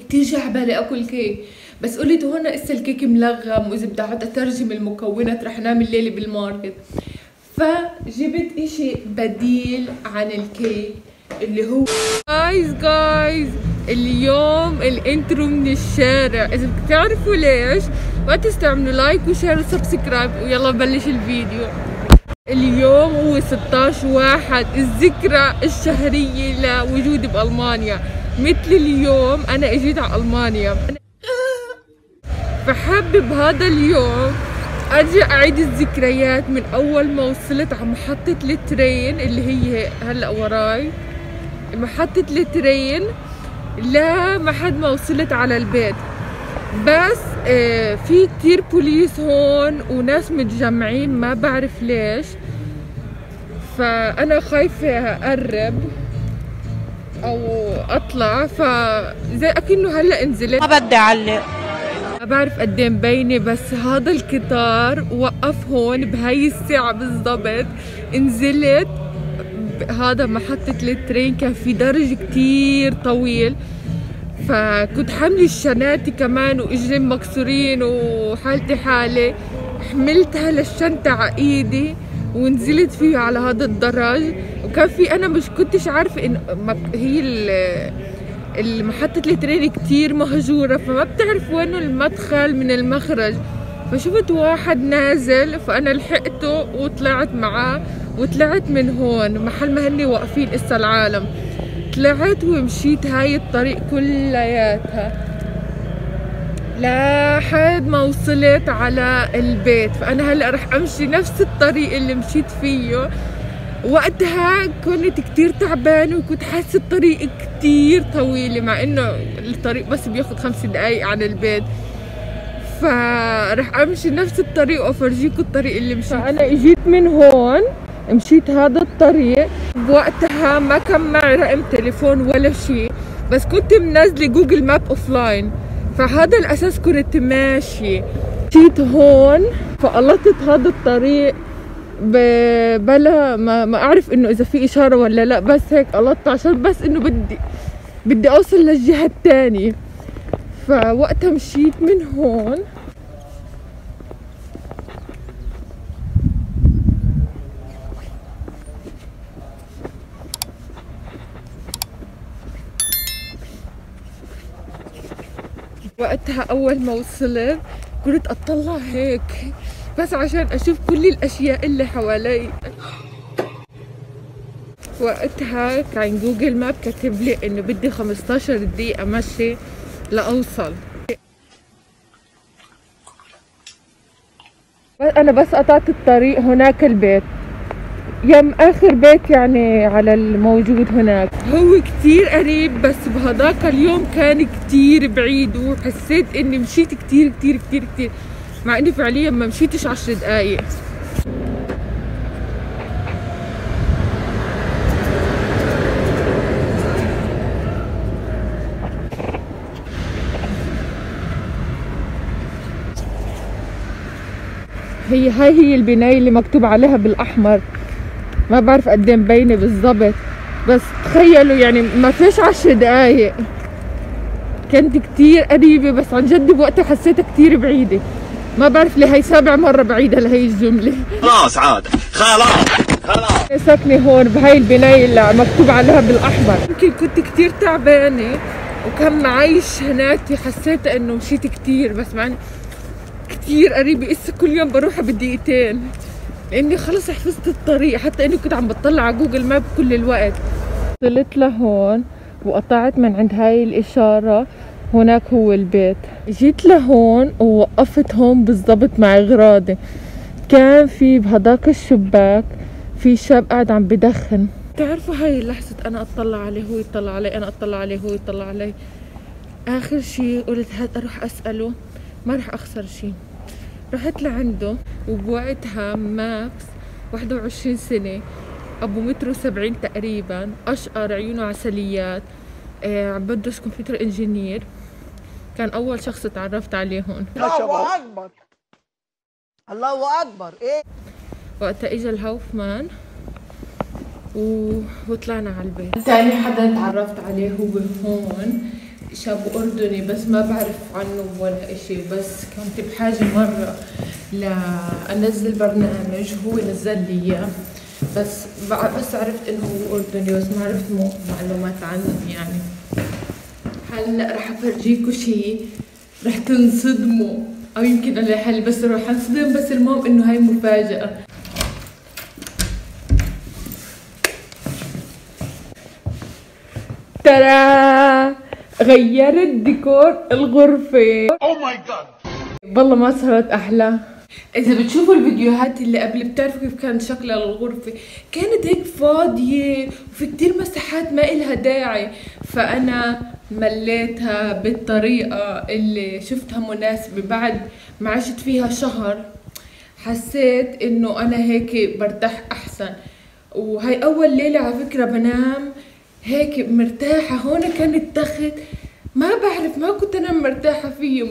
كتير على بالي أكل كيك. بس قلت هون إسا الكيك ملغم وإذا بدي اقعد أترجم المكونات رح انام الليلة بال market. فجبت إشي بديل عن الكيك اللي هو جايز جايز اليوم ال intro من الشارع. إذا بدك تعرفوا ليش ما تنسوا تعملوا like و share و subscribe ويلا نبلش الفيديو. اليوم هو 16 واحد الذكرى الشهرية لوجودي بألمانيا. مثل اليوم أنا أجيت على ألمانيا. فحابة بهذا اليوم ارجع أعيد الذكريات من أول ما وصلت على محطة الترين اللي هي هلأ وراي. محطة الترين لمحد ما وصلت على البيت. بس آه، في كتير بوليس هون وناس متجمعين ما بعرف ليش. فأنا خايفة أقرب أو أطلع فزي أكنه هلأ نزلت ما بدي أعلق. ما بعرف قد إيه مبينة بس هذا القطار وقف هون بهاي الساعة بالضبط. نزلت هذا محطة الترين كان في درج كتير طويل. فكنت حاملة الشناتي كمان وإجري مكسورين وحالتي حالة. حملتها للشنطة على إيدي ونزلت فيه على هذا الدرج. وكان في أنا مش كنتش عارفة إن هي ال- المحطة الترين كتير مهجورة فما بتعرف وين المدخل من المخرج. فشفت واحد نازل فأنا لحقته وطلعت معاه وطلعت من هون محل ما هني واقفين إسا العالم. طلعت ومشيت هاي الطريق كلياتها. لحد ما وصلت على البيت. فأنا هلأ رح أمشي نفس الطريق اللي مشيت فيه. وقتها كنت كتير تعبانة وكنت حاسة الطريق كتير طويلة مع إنه الطريق بس بياخد خمس دقايق عن البيت. فرح أمشي نفس الطريق وافرجيكم الطريق اللي مشيت فأنا إجيت من هون مشيت هذا الطريق. بوقتها ما كان معي رقم تليفون ولا شيء بس كنت منزلة Google Map offline فعهذا الأساس كنت ماشية. مشيت هون فقطعت هذا الطريق. بلا ما, ما أعرف إنه إذا في إشارة ولا لا بس هيك قطعت عشان بس إنه بدي بدي أوصل للجهة الثانية فوقتها مشيت من هون. وقتها أول ما وصلت كنت أطلع هيك. بس عشان أشوف كل الأشياء اللي حوالي. وقتها كان جوجل ماب كاتب لي إنه بدي 15 دقيقة مشي لأوصل. أنا بس قطعت الطريق هناك البيت. يم آخر بيت يعني على الموجود هناك. هو كتير قريب بس بهذاك اليوم كان كتير بعيد وحسيت إني مشيت كتير كتير كتير كتير. مع إني فعليا ما مشيتش عشر دقايق. هي هاي هي البناية اللي مكتوب عليها بالأحمر. ما بعرف قد إيه مبينة بالضبط. بس تخيلوا يعني ما فيش عشر دقايق. كانت كتير قريبة بس عن جد بوقتها حسيتها كتير بعيدة. ما بعرف ليه هي سابع مرة بعيدة لهي الجملة. خلاص عاد. خلاص. خلاص. ساكنة هون بهاي البناية اللي مكتوب عليها بالأحمر. يمكن كنت كتير تعبانة وكان معي شناتي حسيت إنه مشيت كتير بس مع كتير قريبة إسا كل يوم بروحها بدقيقتين لأني خلص حفظت الطريق حتى إني كنت عم بطلع على جوجل ماب كل الوقت. وصلت لهون وقطعت من عند هاي الإشارة. هناك هو البيت. جيت لهون ووقفت هون بالضبط مع أغراضي. كان في بهداك الشباك في شاب قاعد عم بدخن. بتعرفوا هاي لحظة أنا أطلع عليه هو يطلع علي أنا أطلع عليه هو يطلع علي. آخر شي قلت هاد أروح أسأله. ما رح أخسر شي. رحت لعنده وبوقتها ماكس 21 سنة أبو متر وسبعين تقريبا أشقر عيونه عسليات. آه، عم بدرس كمبيوتر إنجينير. كان أول شخص تعرفت عليه هون. الله أكبر. الله أكبر. إيه؟ وقتها اجى الهوفمان و... وطلعنا على البيت. ثاني حدا تعرفت عليه هو هون. شاب أردني بس ما بعرف عنه ولا إشي. بس كنت بحاجة مرة لأنزل برنامج هو نزل لي إياه. بس بس عرفت إنه هو أردني بس ما عرفت مو- معلومات عنه يعني. هلا رح أفرجيكوا شي رح تنصدموا. أو يمكن أنا حل بس رح أنصدم بس المهم إنه هاي مفاجأة. ترى غيرت ديكور الغرفة. Oh my god! والله ما صارت أحلى. إذا بتشوفوا الفيديوهات اللي قبل بتعرفوا كيف كانت شكلها الغرفة. كانت هيك فاضية وفي كتير مساحات ما إلها داعي. فأنا مليتها بالطريقة اللي شفتها مناسبة بعد ما عشت فيها شهر. حسيت إنه أنا هيك برتاح أحسن. وهي أول ليلة على فكرة بنام هيك مرتاحة. هون كان التخت ما بعرف ما كنت أنا مرتاحة فيه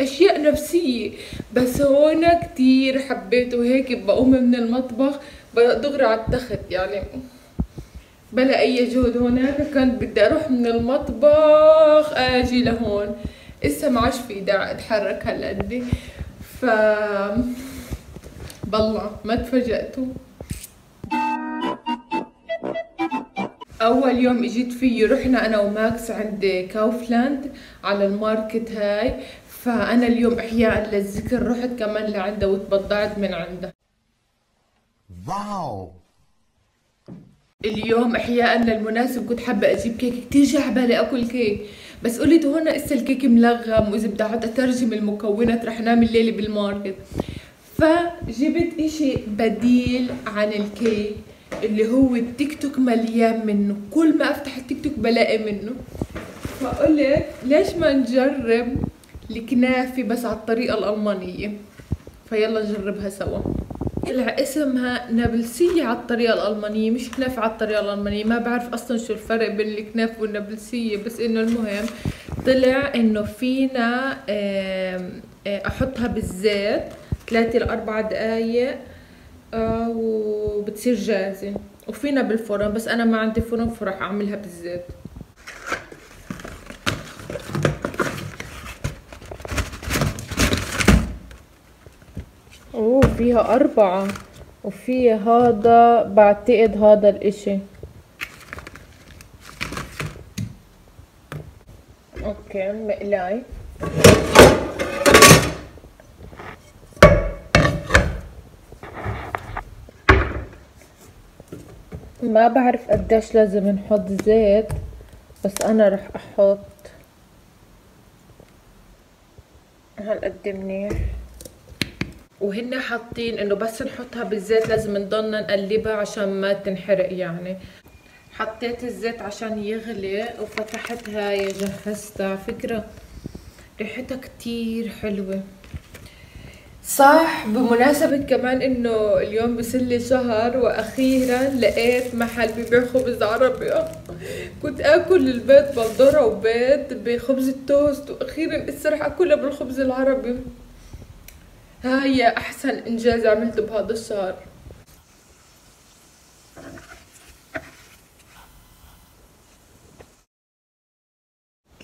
أشياء نفسية. بس هون كتير حبيته هيك بقوم من المطبخ دغري على التخت يعني. بلا أي جهد هناك كنت بدي أروح من المطبخ آجي لهون. إسا ما عادش في داعي أتحرك هالقد ف بالله ما تفاجأتوا. أول يوم إجيت فيه رحنا أنا وماكس عند كاوفلاند على ال market هاي. فأنا اليوم إحياء للذكرى رحت كمان لعندها وتبضعت من عندها Wow! اليوم إحياء للمناسبة كنت حابة أجيب كيك. كتير جا على بالي أكل كيك. بس قلت هون اسا الكيك ملغم وإذا بدي اقعد أترجم المكونات رح نام الليلة بال market. فجبت إشي بديل عن الكيك اللي هو التيك توك مليان منه. كل ما أفتح التيك توك بلاقي منه. فقلت ليش ما نجرب؟ الكنافه بس على الطريقة الألمانية. فيلا نجربها سوا. طلع اسمها نابلسية على الطريقة الألمانية مش كنافة على الطريقة الألمانية. ما بعرف أصلا شو الفرق بين الكنافة والنابلسية بس إنه المهم طلع إنه فينا آه، أحطها بالزيت ثلاثة لأربع دقايق آه، وبتصير جاهزة. وفينا بالفرن بس أنا ما عندي فرن فرح أعملها بالزيت اوه فيها أربعة وفيها هذا بعتقد هذا الإشي. أوكي مقلاي ما بعرف قديش لازم نحط زيت بس أنا رح أحط. هالقد منيح؟ وهن حاطين إنه بس نحطها بالزيت لازم نضلنا نقلبها عشان ما تنحرق يعني. حطيت الزيت عشان يغلي وفتحت هاي جهزتها. فكرة ريحتها كتير حلوة. صح بمناسبة كمان إنه اليوم بسلي شهر وأخيرا لقيت محل ببيع خبز عربي. كنت آكل البيض بندورة وبيض بخبز التوست وأخيرا هسه رح آكلها بالخبز العربي. هاي أحسن إنجاز عملته بهذا الشهر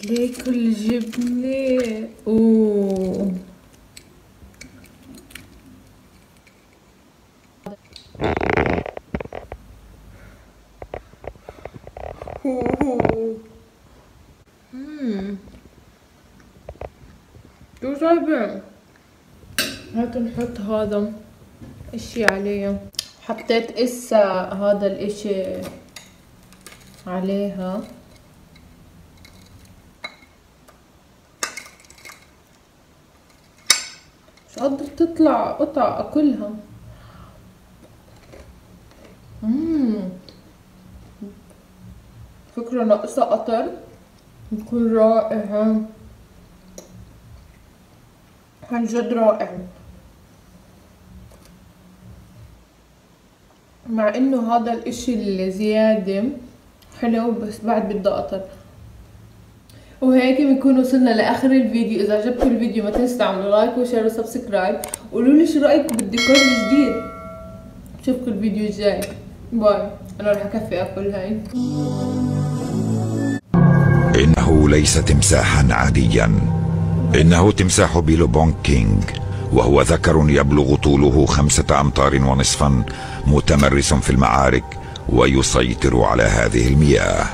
ليه كل جبنة؟ أوه. مم. شو طيبة هات نحط هذا اشي عليه. حطيت إسا هذا الإشي عليها. مش قادرة تطلع قطع اكلها مم. فكرة ناقصة قطر. يكون رائع عن جد رائع. مع إنه هذا الإشي اللي زيادة حلو بس بعد بدي قطر وهيك بنكون وصلنا لآخر الفيديو. إذا عجبكم الفيديو ما تنسوا تعملوا like و share و subscribe. قولوا لي شو رأيكم بالديكور الجديد. اشوفكم الفيديو الجاي. Bye. أنا راح أكفي أكل هاي. إنه ليس تمساحا عاديا. إنه تمساح بيلوبونج كينج وهو ذكر يبلغ طوله خمسة أمتار ونصفا متمرس في المعارك ويسيطر على هذه المياه.